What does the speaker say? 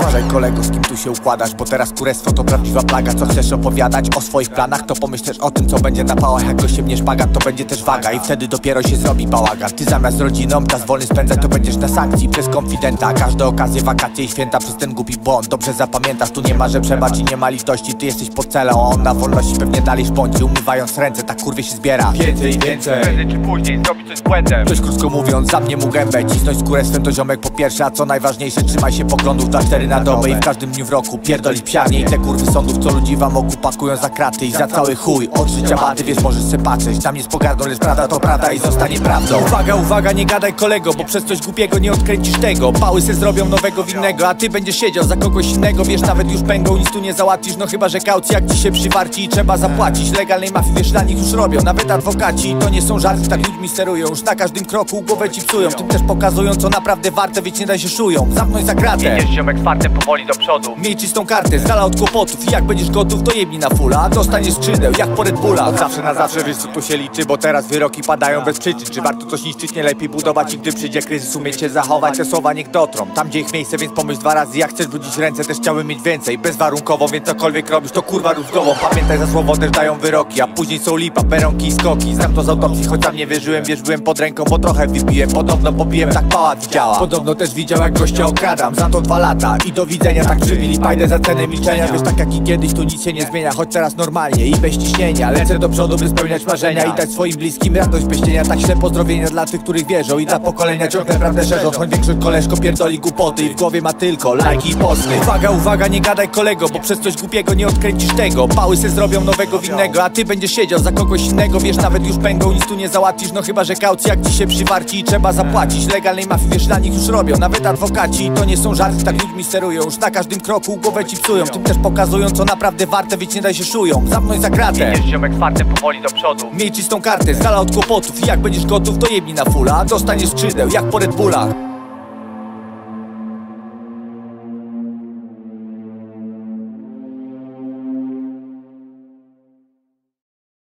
gadaj kolego, z kim tu się układasz Bo teraz kurestwo to prawdziwa plaga. Co chcesz opowiadać o swoich planach To pomyśl też o tym, co będzie na pałach. Jak gościem nie szpagat, to będzie też waga. I wtedy dopiero się zrobi bałagan. Ty zamiast z rodziną czas wolny spędzać To będziesz na sankcji przez konfidenta. Każde okazje, wakacje i święta Przez ten głupi błąd, dobrze zapamiętasz Tu nie ma, że przebacz i nie ma litości. Ty jesteś pod celą, a on na wolności pewnie dalej szpąci. Umywając ręce, tak kurwie się zbiera. Więcej i więcej. Prędzej czy później coś z błędem. Ktoś krótko mówiąc, zamknie mu gębę. Cisnąć skórę swym to ziomek po pierwsze A co najważniejsze, trzymaj się poglądów dla cztery na dobę I w każdym dniu w roku pierdolić psiarnie I te kurwy sądów, co ludzi wam oku pakują za kraty I za cały chuj, od życia baty Wiesz, możesz se patrzeć, tam jest pogardą Lecz prawda to prawda i zostanie prawdą. Uwaga, uwaga, nie gadaj kolego Bo przez coś głupiego nie odkręcisz tego. Pały se zrobią nowego winnego A ty będziesz siedział za kogoś innego. Wiesz, nawet już pęgą, nic tu nie załatwisz. No chyba, że kaucji jak ci się przywarci I trzeba zapłacić. Legalnej mafii, wiesz, dla nich już robią. Nawet adwokaci, to nie są żarty Tak ludźmi sterują, już na każdym kroku Głowę ci psują, tym też pokazują Co naprawdę warte, więc nie daj się szują. Zamknąć za kratę. Ziomek powoli do przodu. Miej czystą kartę, z od kłopotów. I jak będziesz gotów, to jebnij na fulla A dostaniesz skrzydeł, jak po Red Bulla. Od zawsze na zawsze wiesz co tu się liczy Bo teraz wyroki padają bez przyczyn Czy warto coś niszczyć, nie lepiej budować I gdy przyjdzie kryzys, umieć się zachować. Te słowa niech dotrą, tam gdzie ich miejsce Więc pomyśl dwa razy, jak chcesz brudzić ręce Też chciałbym mieć więcej, bezwarunkowo Więc cokolwiek robisz, to kurwa różgowo Pamiętaj, za słowo też dają wyroki A później są lipa, peronki i skoki. Znam to z autopsji, choć sam nie wierzyłem Wiesz, byłem pod ręką, bo trochę wypiłem. Podobno popiłem, tak pała widziała Podobno też widział, jak gościa okradam. Za to dwa lata i do widzenia. Tak przybili pajdę za cenę milczenia. Wiesz, tak jak i kiedyś, tu nic się nie zmienia. Choć teraz normalnie i bez ciśnienia. Lecę do przodu, by spełniać marzenia I dać swoim bliskim radość bez cienia Tak śle pozdrowienia dla tych, których wierzą I dla pokolenia ciągle prawdę szerzą. Choć większość koleżko pierdoli głupoty I w głowie ma tylko lajki i posty. Uwaga, uwaga, nie gadaj kolego Bo przez coś głupiego nie odkręcisz tego. Pały se zrobią nowego winnego A ty będziesz siedział za kogoś innego. Wiesz, nawet już pęgą, nic tu nie załatwisz. No chyba, że kaucja jak ci się przywarci I trzeba zapłacić. Legalnej mafii, wiesz, dla nich już robią. Nawet adwokaci, to nie są żarty Tak ludźmi sterują, już na każdym kroku Głowę ci psują, tym też pokazują Co naprawdę warte, więc nie daj się szują. Zamknąć za kratę. Idziesz ziomek fartem powoli do przodu. Miej czystą kartę, z dala od kłopotów. I jak będziesz gotów, to jebnij na fulla A dostaniesz skrzydeł, jak po Red Bulla